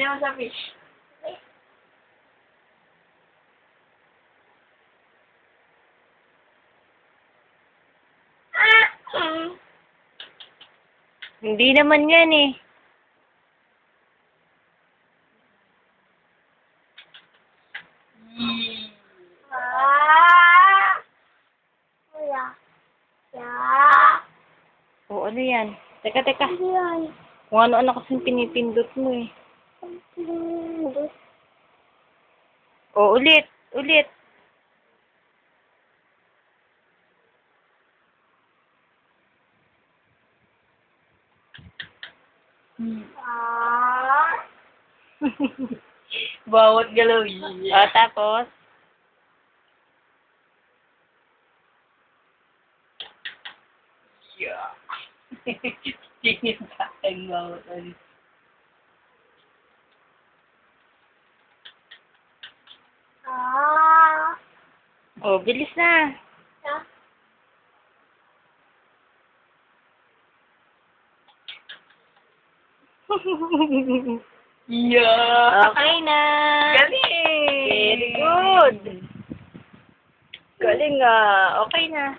Ano mo sa fish? Hindi naman yan eh. Ah! O, ano yan? Teka, teka. Yan. Kung ano-ano kasing pinipindot mo eh. O, ulit. Ulit. Ah! Bawat galaw. o, tapos? Yeah. Tingin sa akin bawat ano. Ah! O, bilis na. Ya. Yeah. okay na. Galing! Very good. Galing ah. Okay na.